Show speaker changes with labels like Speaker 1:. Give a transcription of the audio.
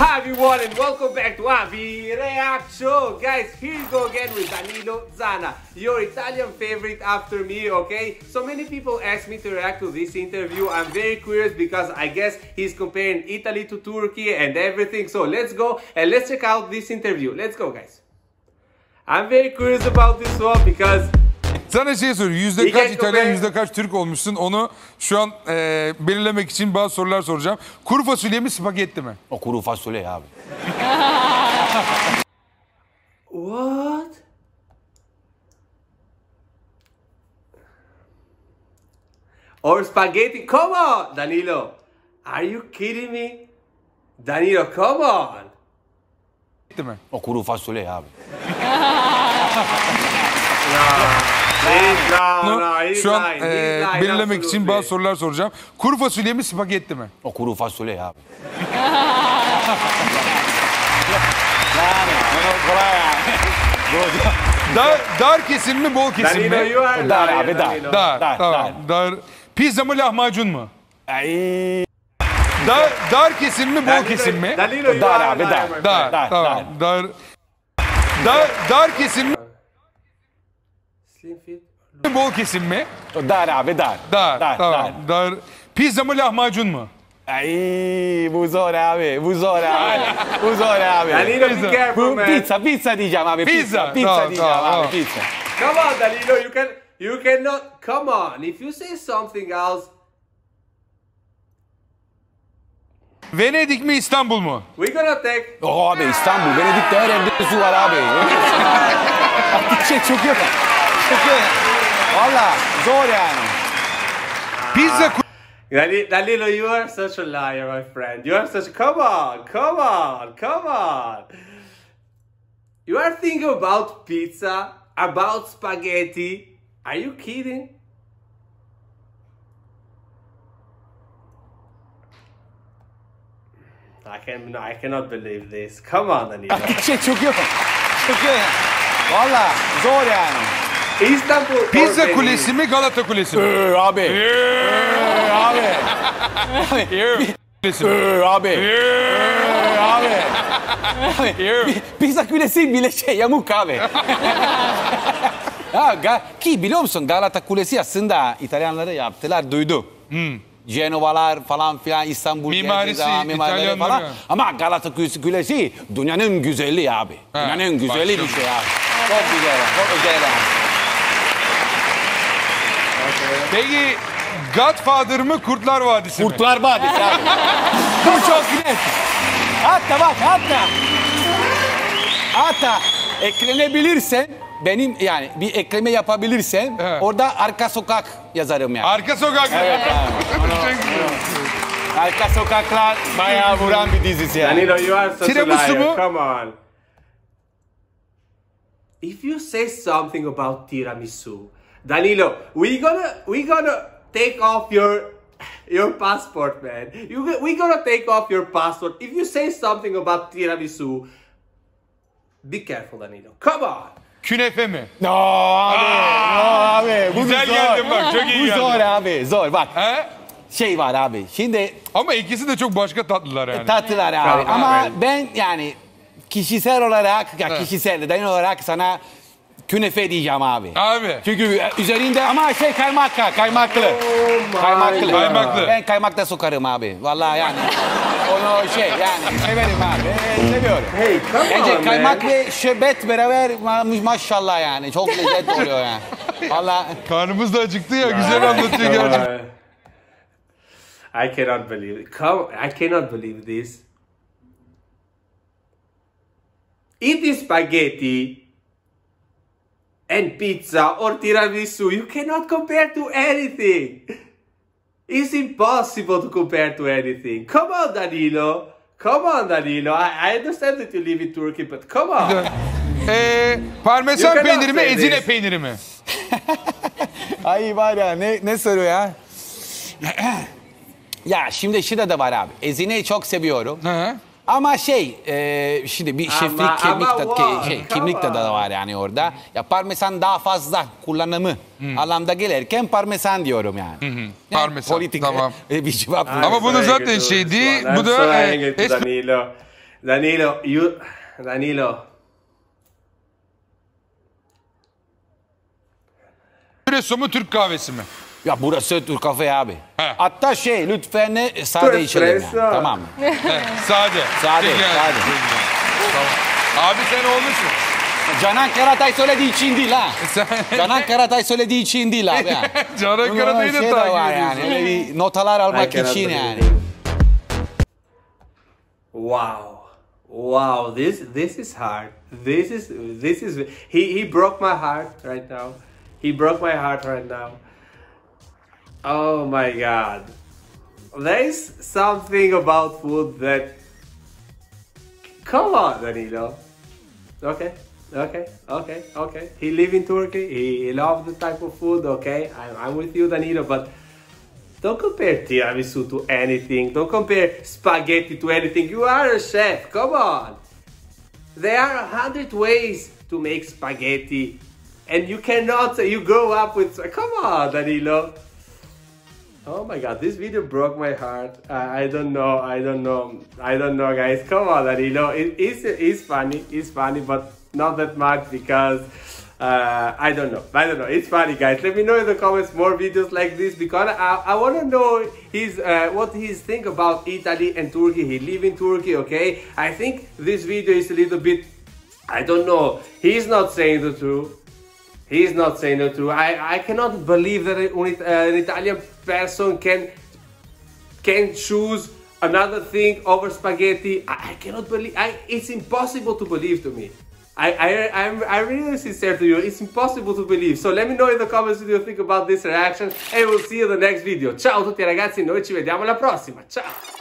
Speaker 1: Hi everyone and welcome back to Avi React Show. Guys, here you go again with Danilo Zana, your Italian favorite after me, okay? So many people ask me to react to this interview. I'm very curious because I guess he's comparing Italy to Turkey and everything. So let's go and let's check out this interview. Let's go guys. I'm very curious about this one because
Speaker 2: Sana şey soruyor. Yüzde kaç İtalyan, yüzde kaç Türk olmuşsun? Onu şu an e, belirlemek için bazı sorular soracağım. Kuru fasulye mi, spagetti mi?
Speaker 3: O kuru fasulye abi.
Speaker 1: What? Or spaghetti? Come on, Danilo. Are you kidding me? Danilo, come on.
Speaker 2: Spagetti mi?
Speaker 3: O kuru fasulye abi.
Speaker 1: He's
Speaker 2: Şu an e, belirlemek için bazı sorular soracağım. Kuru fasulye mi, spagetti mi?
Speaker 3: O kuru fasulye abi.
Speaker 2: Dar, dar kesim mi, bol kesim mi?
Speaker 3: Dar abi, dar.
Speaker 2: Dar,
Speaker 3: Dar,
Speaker 2: tamam. Dar. Pizza mı, lahmacun mu?
Speaker 3: Ay.
Speaker 2: Dar, dar kesim mi, bol kesim mi?
Speaker 3: Dar abi. Dar,
Speaker 2: Dar, tamam. Dar. Dar, dar kesim mi,
Speaker 1: Slim fit.
Speaker 2: bol kesim mi?
Speaker 3: Dar abi dar.
Speaker 2: Dar,
Speaker 3: dar.
Speaker 2: tamam. Dar. Pizza mı, lahmacun mu?
Speaker 3: Ay bu zor abi. Bu zor abi. bu zor abi.
Speaker 1: Danilo, be careful,
Speaker 3: Bu
Speaker 1: man.
Speaker 3: pizza pizza diyeceğim abi.
Speaker 2: Pizza.
Speaker 3: Pizza, pizza
Speaker 2: Tamam,
Speaker 3: diyeceğim
Speaker 2: tamam,
Speaker 3: abi. Pizza.
Speaker 1: Come on, Danilo, you can, you cannot. Come on. If you say something else,
Speaker 2: Venedik mi, İstanbul mu?
Speaker 1: we're gonna take.
Speaker 3: Oh abi İstanbul. Venedik'te her evde su var abi. Artık şey çok yok. Valla zor yani.
Speaker 2: Pizza
Speaker 1: Dani- Danilo, you are such a liar, my friend. You are such. Come on, come on, come on. You are thinking about pizza, about spaghetti. Are you kidding? I can no, I cannot believe this. Come on, Danilo.
Speaker 3: Çok yok. Çok yani. Valla zor yani.
Speaker 1: Istanbul.
Speaker 2: Pizza? Kulesi mi, Galata Kulesi mi?
Speaker 3: Ee, abi. Ee, abi.
Speaker 2: Kulesi mi?
Speaker 3: Ee, abi. Ee, abi. Pi- Pizza kulesi bile şey yamuk abi. ha, ga- ki biliyor musun Galata Kulesi aslında İtalyanları yaptılar duydum. Genovalar falan filan İstanbul
Speaker 2: Mimarisi,
Speaker 3: zaman mimarları
Speaker 2: İtalyanları
Speaker 3: falan.
Speaker 2: yani.
Speaker 3: Ama Galata Kulesi, Kulesi dünyanın güzeli abi.
Speaker 2: Ha,
Speaker 3: dünyanın güzeli bir
Speaker 2: başka.
Speaker 3: şey abi. Çok güzel, çok güzel abi.
Speaker 2: Peki Godfather mı, Kurtlar Vadisi mi?
Speaker 3: Kurtlar Vadisi abi. Bu çok net. Hatta bak hatta. Hatta eklenebilirsen benim yani bir ekleme yapabilirsen
Speaker 2: Evet.
Speaker 3: orada arka sokak yazarım yani.
Speaker 2: Arka sokak.
Speaker 3: Evet arka sokaklar bayağı vuran bir dizisi yani.
Speaker 1: Danilo, you are such
Speaker 2: Tiramisu
Speaker 1: a liar.
Speaker 2: mu?
Speaker 1: Come on. If you say something about tiramisu, Danilo, we gonna we gonna take off your your passport, man. You we gonna take off your passport if you say something about tiramisu. Be careful, Danilo. Come on.
Speaker 2: Künefe mi?
Speaker 3: No abi. No abi. Bu
Speaker 2: Güzel
Speaker 3: zor.
Speaker 2: geldin bak, çok iyi
Speaker 3: Bu
Speaker 2: geldin.
Speaker 3: zor abi. Zor bak.
Speaker 2: He?
Speaker 3: Şey var abi. Şimdi
Speaker 2: Ama ikisi de çok başka tatlılar yani.
Speaker 3: tatlılar abi.
Speaker 1: Tamam,
Speaker 3: Ama
Speaker 1: evet.
Speaker 3: ben yani kişisel olarak ya kişisel de olarak sana künefe diyeceğim abi.
Speaker 2: Abi.
Speaker 3: Çünkü üzerinde ama şey kaymaklı, kaymaklı.
Speaker 1: my
Speaker 3: kaymaklı.
Speaker 2: Kaymaklı.
Speaker 3: Ben kaymakla sokarım abi. Vallahi yani. Onu şey yani severim abi. Seviyorum.
Speaker 1: Hey, come
Speaker 3: Bence
Speaker 1: on,
Speaker 3: kaymak
Speaker 1: man.
Speaker 3: ve şöbet beraber ma- maşallah yani. Çok lezzetli oluyor yani. Vallahi
Speaker 2: Karnımız da acıktı ya. Güzel anlatıyor gerçekten.
Speaker 1: I cannot believe it. Come, I cannot believe this. Eating spaghetti and pizza or tiramisu, you cannot compare to anything. It's impossible to compare to anything. Come on, Danilo. Come on, Danilo. I, I understand that you live in Turkey, but come on.
Speaker 2: Ee, parmesan peyniri mi, ezine
Speaker 1: this.
Speaker 2: peyniri mi?
Speaker 3: Ay var ya ne, ne soru ya? ya şimdi şurada da var abi. Ezine'yi çok seviyorum.
Speaker 2: Hı.
Speaker 3: Ama şey, e, şimdi bir şeflik
Speaker 1: ama
Speaker 3: kimlik de,
Speaker 1: what?
Speaker 3: ke- şey, kimlik
Speaker 1: on.
Speaker 3: da var yani orada. Ya parmesan daha fazla kullanımı
Speaker 2: Hmm.
Speaker 3: anlamda gelirken parmesan diyorum yani. Yani
Speaker 2: Parmesan,
Speaker 3: politik
Speaker 2: tamam.
Speaker 3: e, bir cevap.
Speaker 2: Ama bunu zaten şey
Speaker 1: one.
Speaker 2: bu da, e, es-
Speaker 1: Danilo. Danilo, you, Danilo.
Speaker 2: Espresso mu Türk kahvesi mi?
Speaker 3: Ya burası Türk kafe abi.
Speaker 2: He.
Speaker 3: Hatta şey lütfen e, sade içelim yani. Tamam mı?
Speaker 2: Sade.
Speaker 3: Sade,
Speaker 2: Peki,
Speaker 3: sade.
Speaker 2: Tamam. Abi sen olmuşsun.
Speaker 3: Canan Karatay söylediği için değil ha.
Speaker 2: Sen...
Speaker 3: Canan Karatay söylediği için değil abi. ha.
Speaker 2: Canan
Speaker 3: Bunun
Speaker 2: Karatay'ı da
Speaker 3: şey
Speaker 2: takip
Speaker 3: var
Speaker 2: ediyorsun.
Speaker 3: yani. Öyle bir notalar almak için
Speaker 1: believe
Speaker 3: yani.
Speaker 1: Wow. Wow, this this is hard. This is this is he he broke my heart right now. He broke my heart right now. Oh my god. There is something about food that Come on, Danilo. Okay. Okay, okay, okay. He live in Turkey. He, he love the type of food. Okay, I'm, I'm with you, Danilo. But don't compare tiramisu to anything. Don't compare spaghetti to anything. You are a chef. Come on. There are a hundred ways to make spaghetti, and you cannot. You grow up with. Come on, Danilo. Oh my god, this video broke my heart. I, I don't know. I don't know. I don't know, guys. Come on, Danilo. It, it's it's funny. It's funny, but not that much because. Uh, I don't know. I don't know. It's funny, guys. Let me know in the comments more videos like this because I, I want to know his uh, what he's think about Italy and Turkey. He live in Turkey, okay? I think this video is a little bit. I don't know. He's not saying the truth. He's not saying the truth. I, I cannot believe that an, uh, an Italian person can can choose another thing over spaghetti. I, I cannot believe. I, it's impossible to believe to me. I, I, I'm, I'm really sincere to you. It's impossible to believe. So let me know in the comments what you think about this reaction and we'll see you in the next video. Ciao a tutti ragazzi, noi ci vediamo alla prossima. Ciao!